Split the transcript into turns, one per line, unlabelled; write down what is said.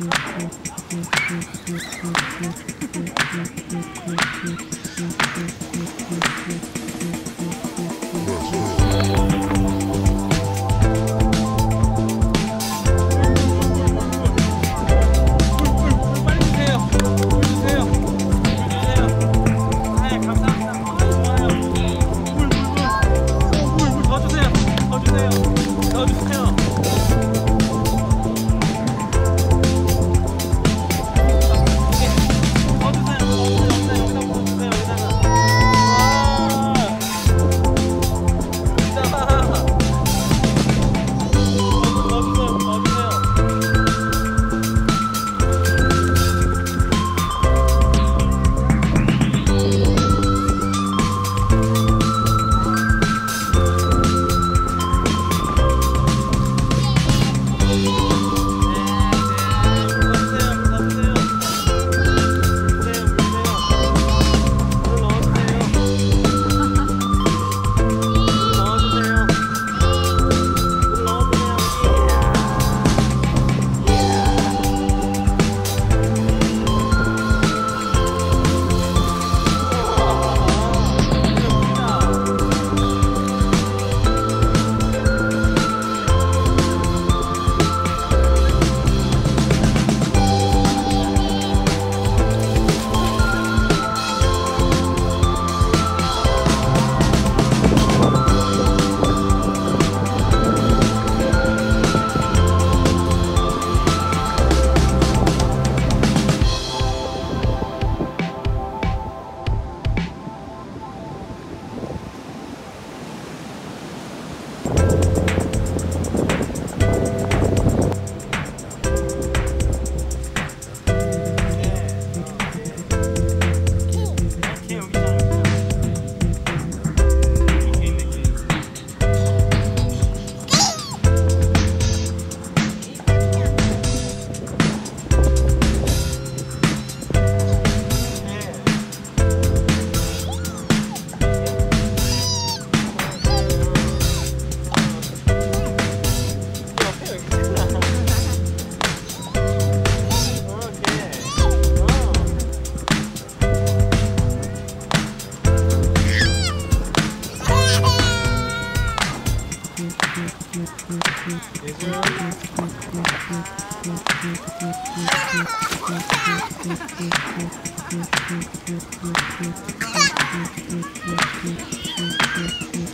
嗯嗯。
Thank you.